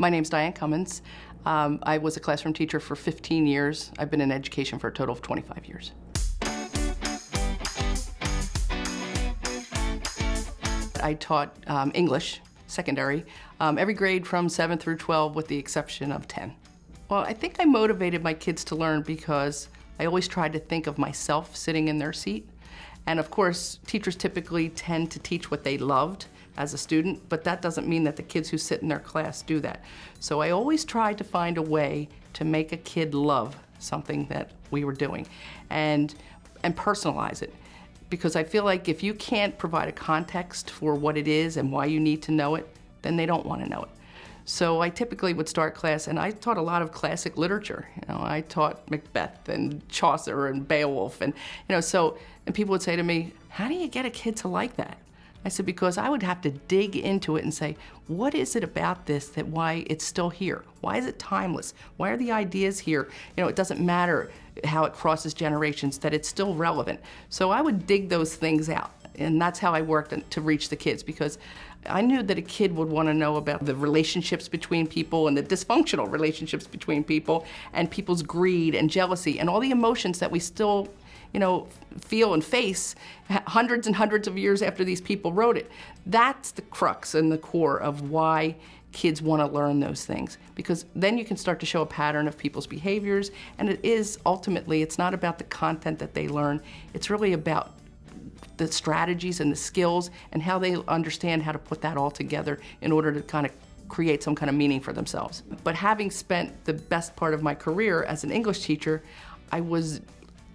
My name's Diane Cummins. Um, I was a classroom teacher for 15 years. I've been in education for a total of 25 years. I taught um, English, secondary, um, every grade from 7 through 12 with the exception of 10. Well, I think I motivated my kids to learn because I always tried to think of myself sitting in their seat. And of course, teachers typically tend to teach what they loved as a student, but that doesn't mean that the kids who sit in their class do that. So I always tried to find a way to make a kid love something that we were doing and, and personalize it. Because I feel like if you can't provide a context for what it is and why you need to know it, then they don't want to know it. So I typically would start class, and I taught a lot of classic literature. You know, I taught Macbeth and Chaucer and Beowulf, and you know, so and people would say to me, "How do you get a kid to like that?" I said, because I would have to dig into it and say, what is it about this that why it's still here? Why is it timeless? Why are the ideas here? You know, it doesn't matter how it crosses generations, that it's still relevant. So I would dig those things out. And that's how I worked to reach the kids because I knew that a kid would want to know about the relationships between people and the dysfunctional relationships between people and people's greed and jealousy and all the emotions that we still you know, feel and face hundreds and hundreds of years after these people wrote it. That's the crux and the core of why kids want to learn those things because then you can start to show a pattern of people's behaviors and it is ultimately it's not about the content that they learn it's really about the strategies and the skills and how they understand how to put that all together in order to kind of create some kind of meaning for themselves. But having spent the best part of my career as an English teacher, I was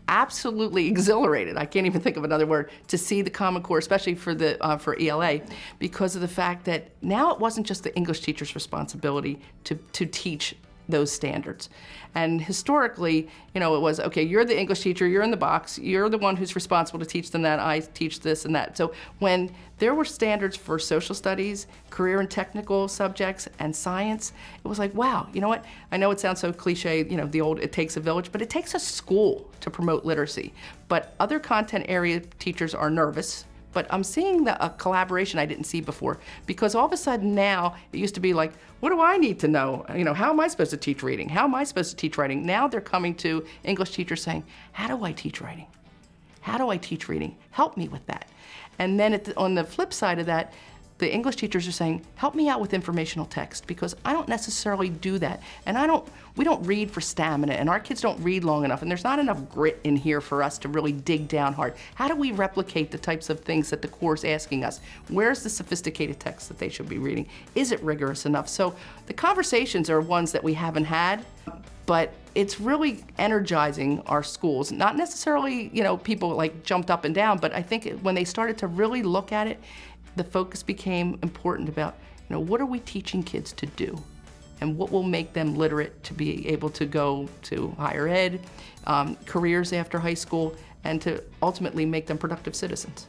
absolutely exhilarated. I can't even think of another word to see the Common Core, especially for the uh, for ELA, because of the fact that now it wasn't just the English teacher's responsibility to to teach those standards. And historically, you know, it was, okay, you're the English teacher, you're in the box, you're the one who's responsible to teach them that, I teach this and that. So when there were standards for social studies, career and technical subjects, and science, it was like, wow, you know what? I know it sounds so cliche, you know, the old it takes a village, but it takes a school to promote literacy. But other content area teachers are nervous but I'm seeing the, a collaboration I didn't see before because all of a sudden now it used to be like, what do I need to know? You know, how am I supposed to teach reading? How am I supposed to teach writing? Now they're coming to English teachers saying, how do I teach writing? How do I teach reading? Help me with that. And then the, on the flip side of that, the English teachers are saying, help me out with informational text because I don't necessarily do that. And I don't, we don't read for stamina and our kids don't read long enough and there's not enough grit in here for us to really dig down hard. How do we replicate the types of things that the core is asking us? Where's the sophisticated text that they should be reading? Is it rigorous enough? So the conversations are ones that we haven't had, but it's really energizing our schools. Not necessarily, you know, people like jumped up and down, but I think when they started to really look at it, the focus became important about, you know, what are we teaching kids to do? And what will make them literate to be able to go to higher ed, um, careers after high school, and to ultimately make them productive citizens.